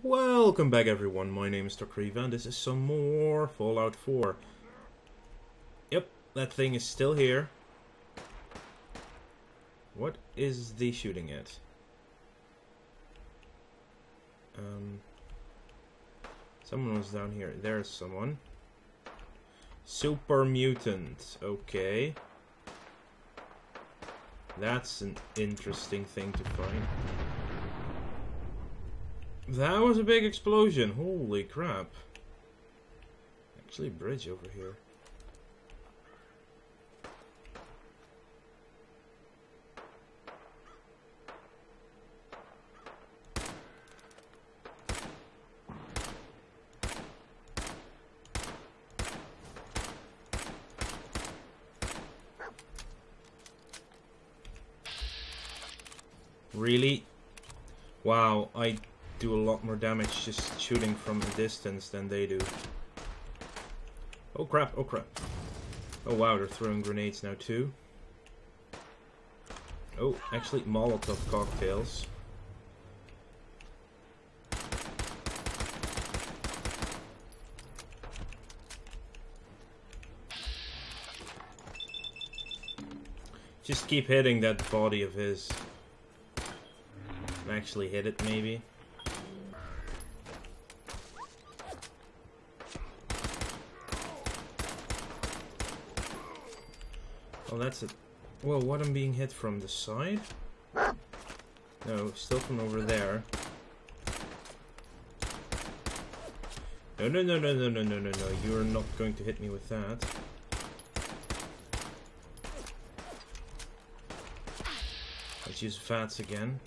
Welcome back everyone, my name is Tokryva and this is some more Fallout 4. Yep, that thing is still here. What is the shooting at? Um, someone was down here. There's someone. Super mutant. Okay. That's an interesting thing to find. That was a big explosion. Holy crap. Actually, bridge over here. Really? Wow, I do a lot more damage just shooting from a distance than they do. Oh crap, oh crap. Oh wow, they're throwing grenades now too. Oh, actually Molotov cocktails. Just keep hitting that body of his. Actually hit it maybe. That's it. Well, what I'm being hit from the side? No, still from over there. No, no, no, no, no, no, no, no, no. You're not going to hit me with that. Let's use VATS again.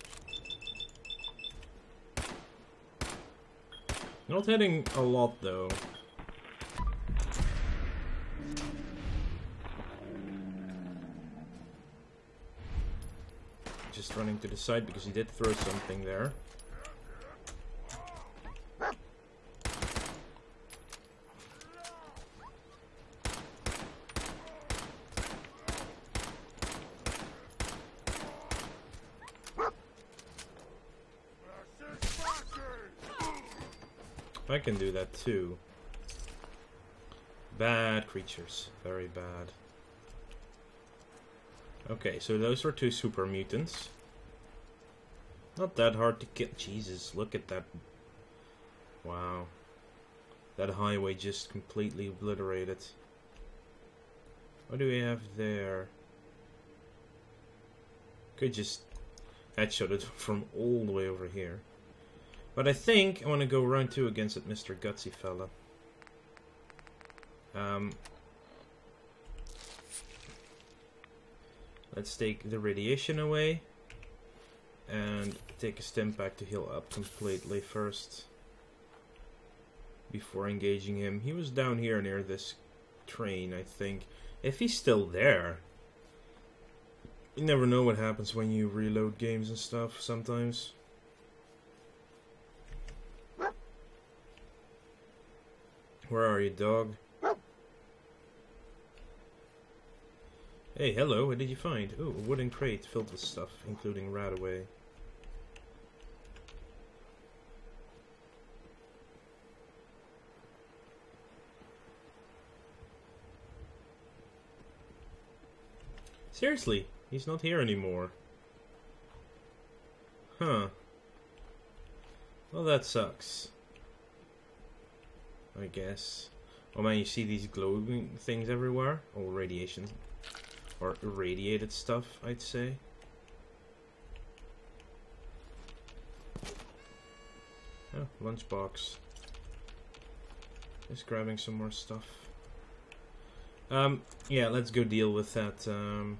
Not hitting a lot, though. Running to the side because he did throw something there. I can do that too. Bad creatures. Very bad. Okay, so those were two super mutants. Not that hard to kill. Jesus, look at that. Wow. That highway just completely obliterated. What do we have there? Could just headshot it from all the way over here. But I think I want to go round two against that Mr. Gutsy fella. Um, let's take the radiation away and take a Stimpak to heal up completely first before engaging him. He was down here near this train, I think. If he's still there. You never know what happens when you reload games and stuff sometimes. Where are you, dog? Hey, hello, what did you find? Oh, a wooden crate filled with stuff, including RadAway. Seriously, he's not here anymore. Huh. Well, that sucks. I guess. Oh man, you see these glowing things everywhere? Or radiation. Or irradiated stuff, I'd say. Oh, lunchbox. Just grabbing some more stuff. Um, yeah, let's go deal with that, um,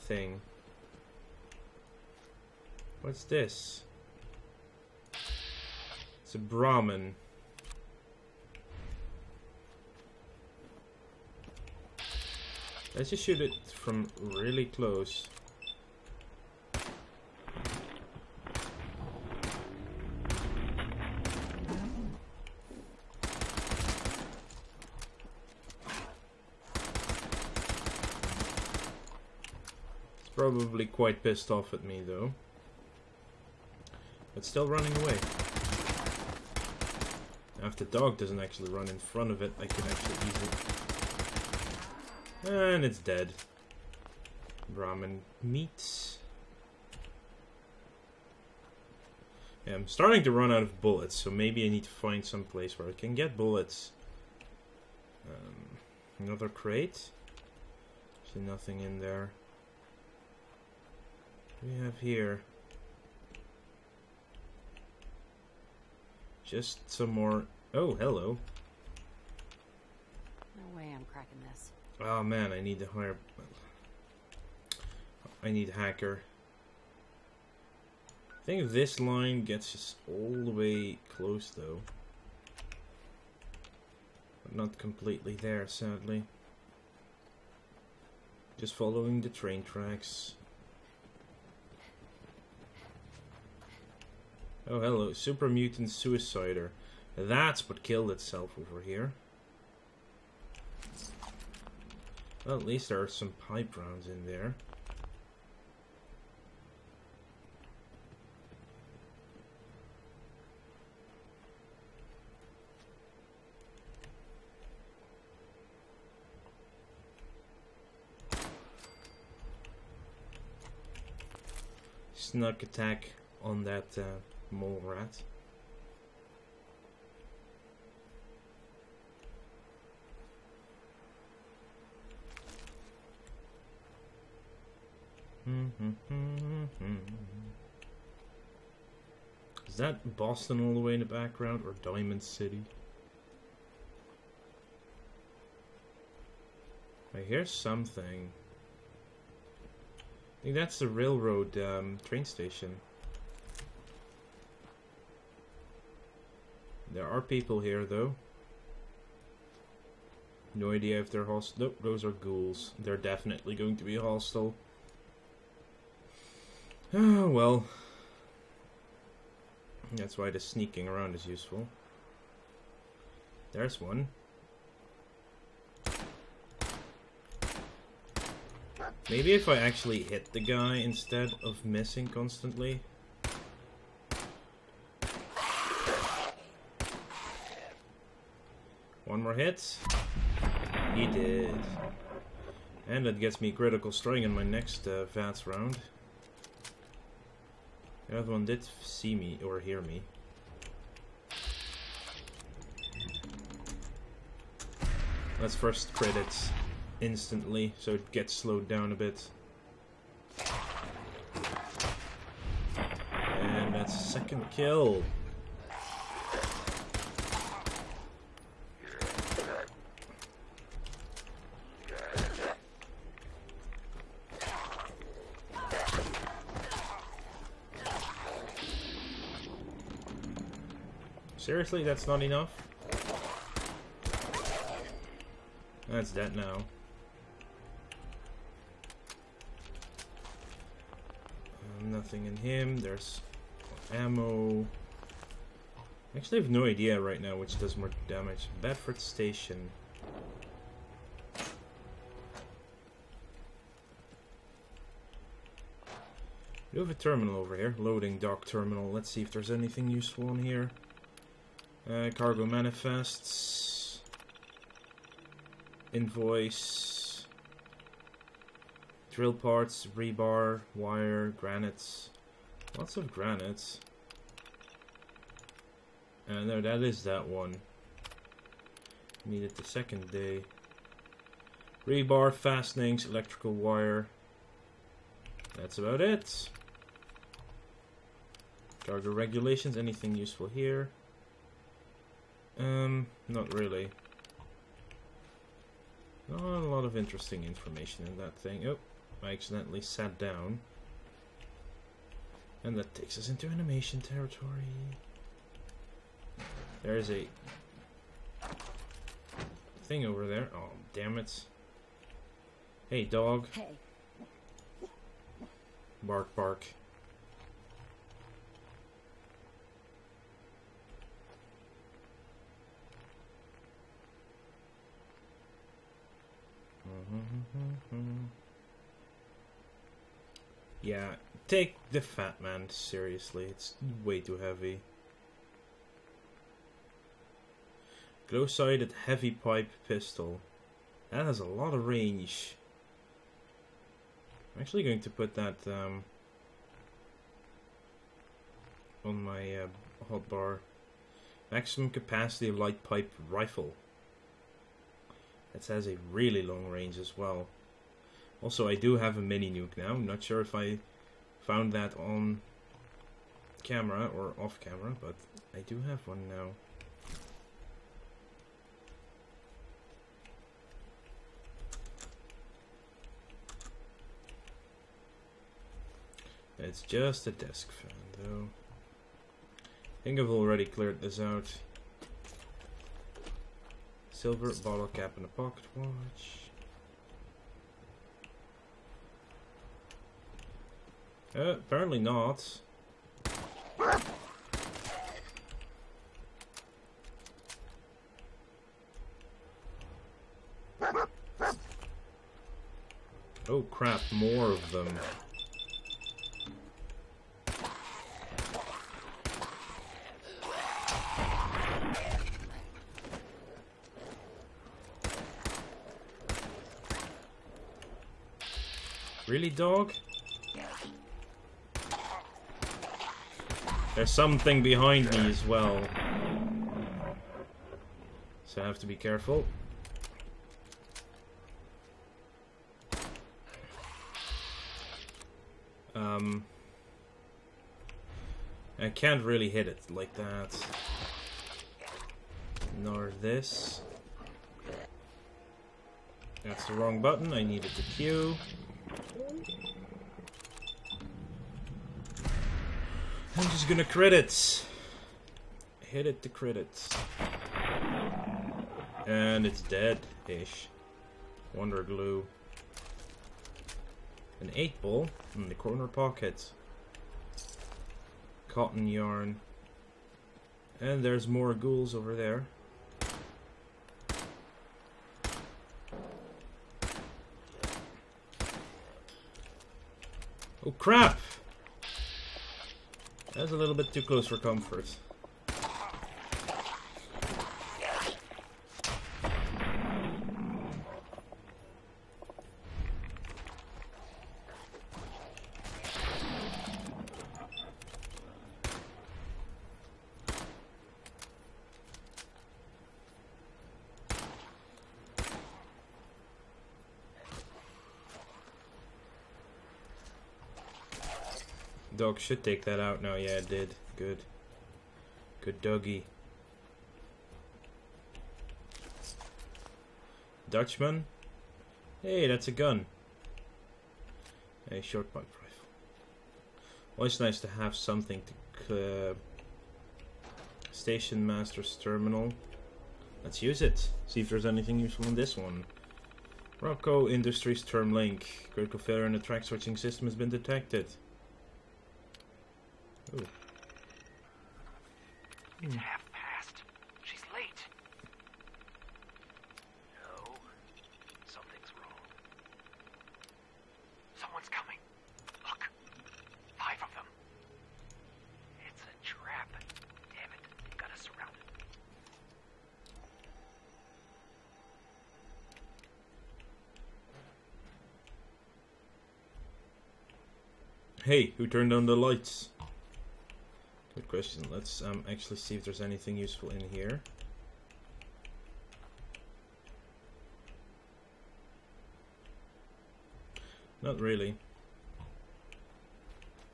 thing. What's this? It's a Brahmin. Let's just shoot it from really close. It's probably quite pissed off at me though. It's still running away. Now if the dog doesn't actually run in front of it, I can actually easily... And it's dead. Brahmin meat. Yeah, I'm starting to run out of bullets, so maybe I need to find some place where I can get bullets. Um, another crate. See nothing in there. We have here? Just some more... Oh, hello. No way I'm cracking this. Oh man, I need to hire... I need a hacker. I think this line gets us all the way close though. But not completely there, sadly. Just following the train tracks. Oh, hello. Super Mutant Suicider. That's what killed itself over here. Well, at least there are some pipe rounds in there. Snuck attack on that uh, mole rat. Is that Boston all the way in the background or Diamond City? I hear something. I think that's the railroad um, train station. There are people here, though. No idea if they're hostile. Nope, those are ghouls. They're definitely going to be hostile. Oh, well. That's why the sneaking around is useful. There's one. Maybe if I actually hit the guy instead of missing constantly. One more hit. He did. And that gets me critical strike in my next uh, VATS round. The other one did see me or hear me. Let's first credits instantly, so it gets slowed down a bit. And that's second kill. Seriously, that's not enough? That's dead now. Um, nothing in him. There's ammo. Actually, I have no idea right now which does more damage. Bedford Station. We have a terminal over here. Loading dock terminal. Let's see if there's anything useful in here. Uh, cargo manifests. Invoice. Drill parts, rebar, wire, granites. Lots of granites. Uh, no, that is that one. Needed the second day. Rebar, fastenings, electrical wire. That's about it. Cargo regulations, anything useful here? Um, not really. Not a lot of interesting information in that thing. Oh, I accidentally sat down. And that takes us into animation territory. There's a thing over there. Oh, damn it. Hey, dog. Hey, Bark, bark. Yeah, take the Fat Man seriously. It's way too heavy. Glow-sighted heavy pipe pistol. That has a lot of range. I'm actually going to put that um, on my uh, hotbar. Maximum capacity light pipe rifle. That has a really long range as well. Also, I do have a mini nuke now. I'm not sure if I found that on camera or off camera, but I do have one now. It's just a desk fan, though. I think I've already cleared this out. Silver bottle cap and a pocket watch. Uh, apparently not. Oh crap, more of them. Really, dog? There's something behind me as well. So I have to be careful. Um, I can't really hit it like that. Nor this. That's the wrong button. I needed the Q. I'm just gonna credits. Hit it to credits. And it's dead-ish. Wonder glue. An 8 ball in the corner pocket. Cotton yarn. And there's more ghouls over there. Oh crap! That's a little bit too close for comfort. Dog should take that out now. Yeah, it did. Good. Good doggy. Dutchman? Hey, that's a gun. A short pipe rifle. Always nice to have something to... Uh, Station Master's Terminal. Let's use it. See if there's anything useful in this one. RobCo Industries Term Link. Critical failure in the track switching system has been detected. Ooh. It's half past. She's late. No. Something's wrong. Someone's coming. Look. Five of them. It's a trap. Damn it. They got us surrounded. Hey, who turned on the lights? Question. Let's um, actually see if there's anything useful in here. Not really.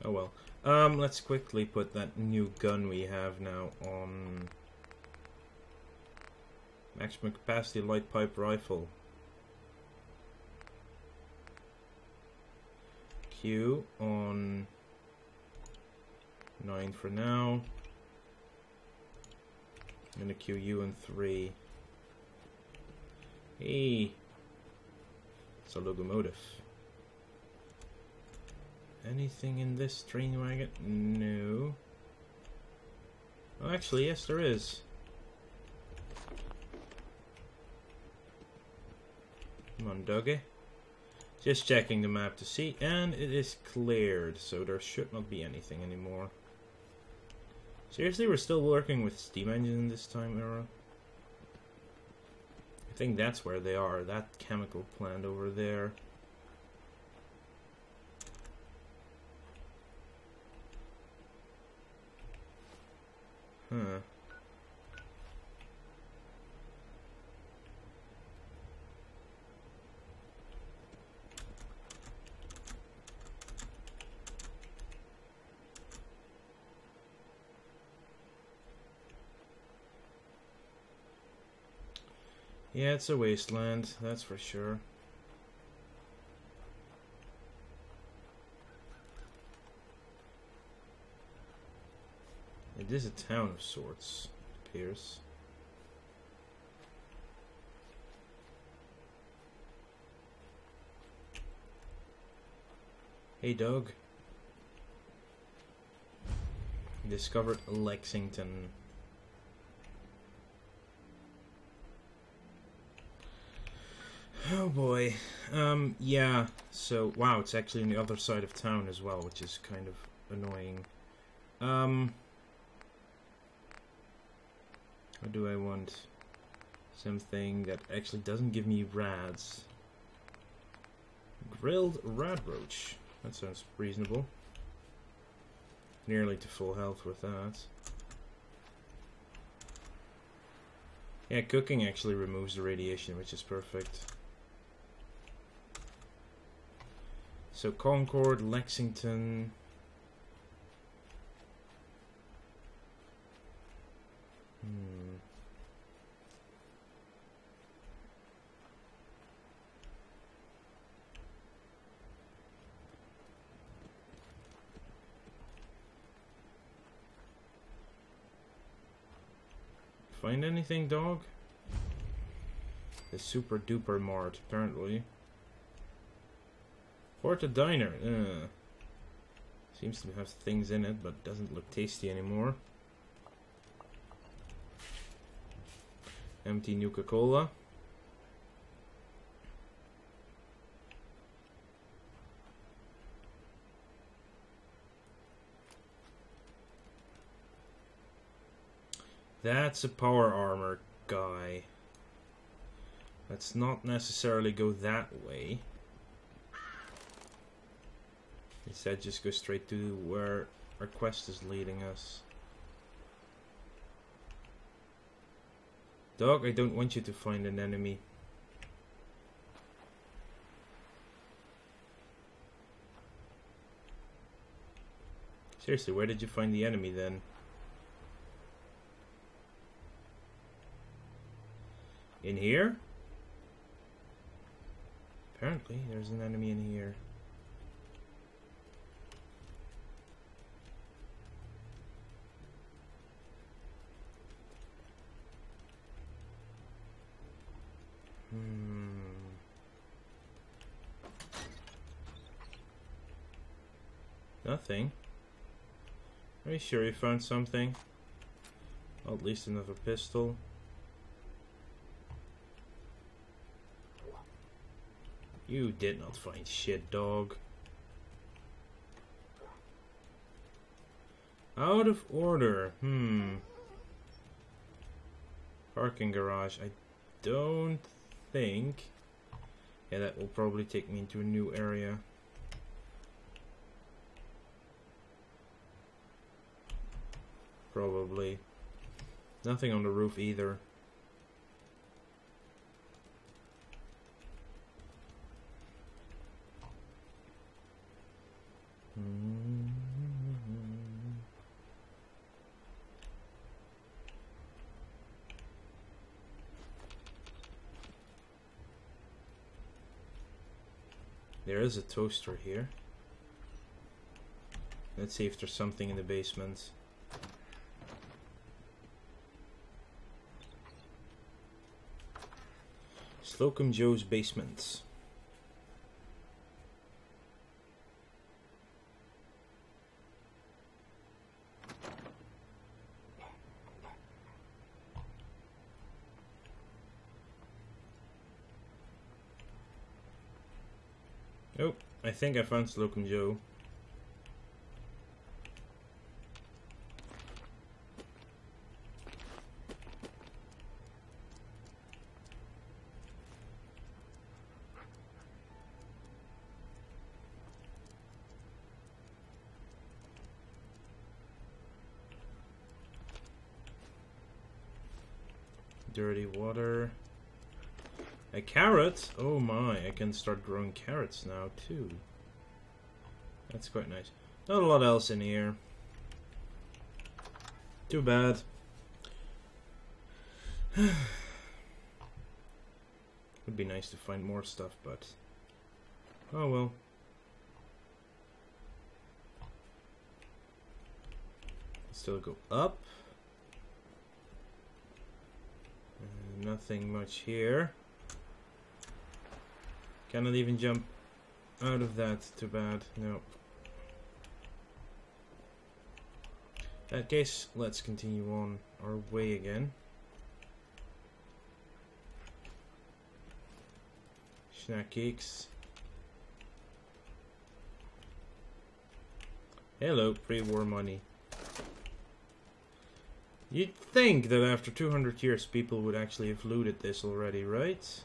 Oh well. Um, let's quickly put that new gun we have now on maximum capacity light pipe rifle. Q on 9 for now. I'm gonna queue you in 3. Hey! It's a locomotive. Anything in this train wagon? No. Oh, actually, yes, there is. Come on, doggy. Just checking the map to see, and it is cleared, so there should not be anything anymore. Seriously, we're still working with steam engine this time era? I think that's where they are, that chemical plant over there. Huh. Yeah, it's a wasteland, that's for sure. It is a town of sorts, it appears. Hey, dog. Discovered Lexington. Oh boy. Um, yeah, so, wow, it's actually on the other side of town as well, which is kind of annoying. Um, what do I want? Something that actually doesn't give me rads. Grilled rad roach. That sounds reasonable. Nearly to full health with that. Yeah, cooking actually removes the radiation, which is perfect. So Concord, Lexington. Hmm. Find anything, dog? The super duper mart, apparently. Porta Diner. Uh, seems to have things in it, but doesn't look tasty anymore. Empty Nuka Cola. That's a power armor guy. Let's not necessarily go that way. Instead, just go straight to where our quest is leading us. Dog, I don't want you to find an enemy. Seriously, where did you find the enemy then? In here? Apparently, there's an enemy in here. Nothing. Are you sure you found something? Well, at least another pistol. You did not find shit, dog. Out of order. Hmm. Parking garage. I don't think... Yeah, that will probably take me into a new area. Probably. Nothing on the roof either. There is a toaster here. Let's see if there's something in the basement. Slocum Joe's basement. Oh, I think I found Slocum Joe. Water. A carrot? Oh my, I can start growing carrots now too. That's quite nice. Not a lot else in here. Too bad. Would be nice to find more stuff, but... Oh well. Still go up. Uh, nothing much here. Cannot even jump out of that. Too bad. No. In that case, let's continue on our way again. Snack cakes. Hello, pre-war money. You'd think that after 200 years people would actually have looted this already, right?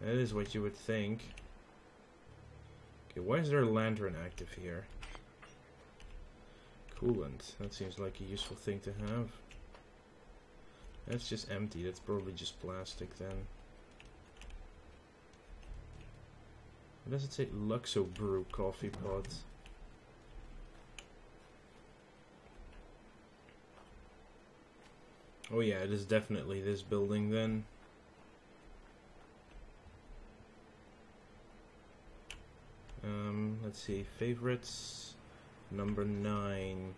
That is what you would think. Okay, why is there a lantern active here? Coolant. That seems like a useful thing to have. That's just empty. That's probably just plastic then. What does it say? Luxo Brew coffee pot. Oh yeah, it is definitely this building then. Um, let's see, favorites, number nine.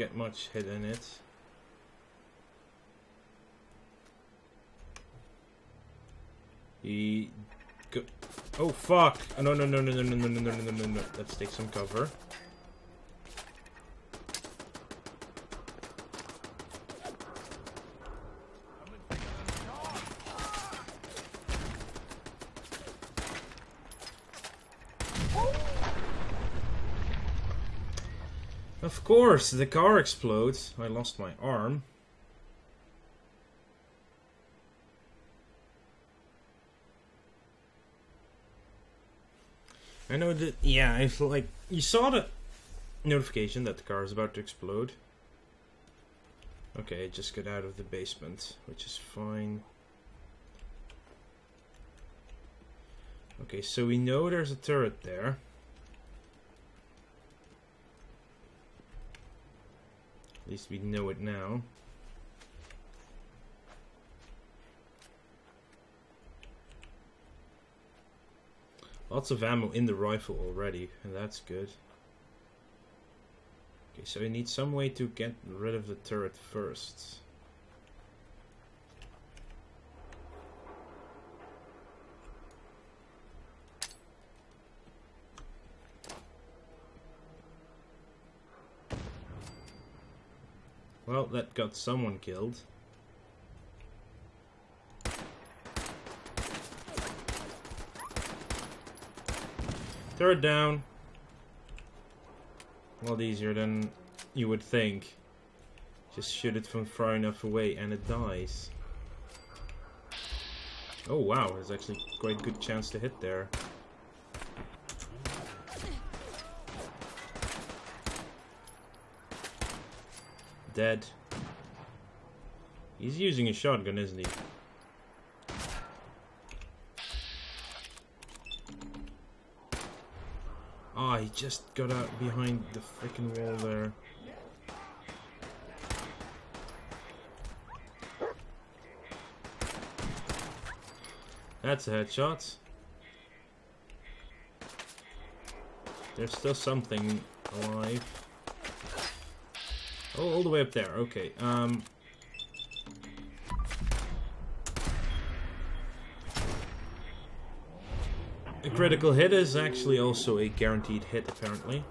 Get much hit in it. He go Oh fuck! Oh, no no no no no no no no no no no no Let's take some cover. Course, the car explodes. I lost my arm. I know that, yeah, if like, you saw the notification that the car is about to explode. Okay, just got out of the basement, which is fine. Okay, so we know there's a turret there. At least we know it now. Lots of ammo in the rifle already, and that's good. Okay, so we need some way to get rid of the turret first. Well, that got someone killed. Third down. A lot easier than you would think. Just shoot it from far enough away and it dies. Oh wow, there's actually quite a good chance to hit there. Dead. He's using a shotgun, isn't he? Ah, oh, he just got out behind the freaking wall there. That's a headshot. There's still something alive. Oh, all the way up there. Okay. Um. A critical hit is actually also a guaranteed hit, apparently.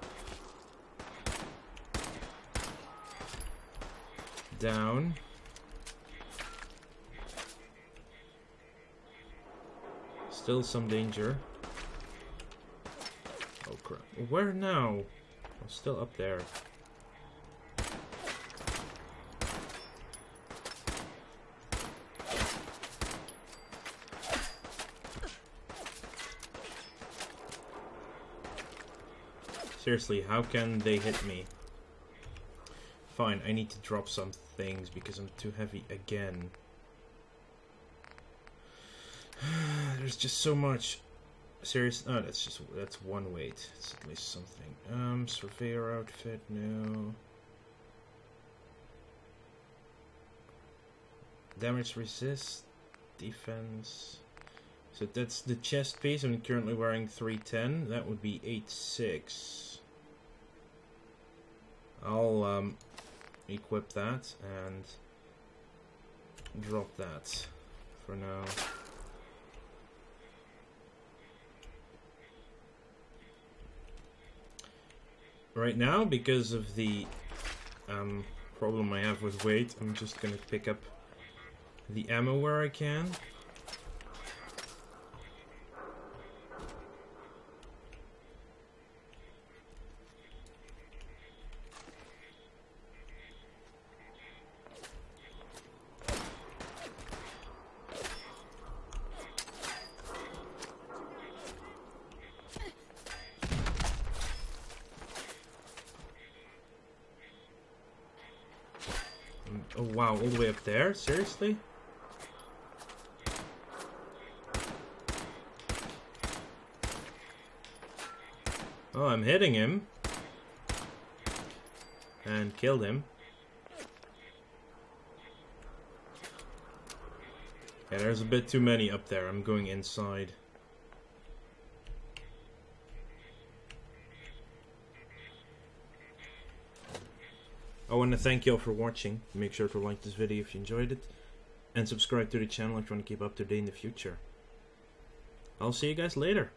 Down. Still some danger. Oh crap. Where now? Still up there. Seriously, how can they hit me? Fine, I need to drop some things because I'm too heavy again. There's just so much. Serious? Oh, that's just that's one weight. It's at least something. Um, surveyor outfit, no. Damage resist, defense. So that's the chest piece. I'm currently wearing 310. That would be 86. I'll um, equip that and drop that for now. Right now, because of the um, problem I have with weight, I'm just gonna pick up the ammo where I can. Oh wow, all the way up there? Seriously? Oh, I'm hitting him. And killed him. Yeah, there's a bit too many up there. I'm going inside. Want to thank you all for watching. Make sure to like this video if you enjoyed it. And subscribe to the channel if you want to keep up to date in the future. I'll see you guys later.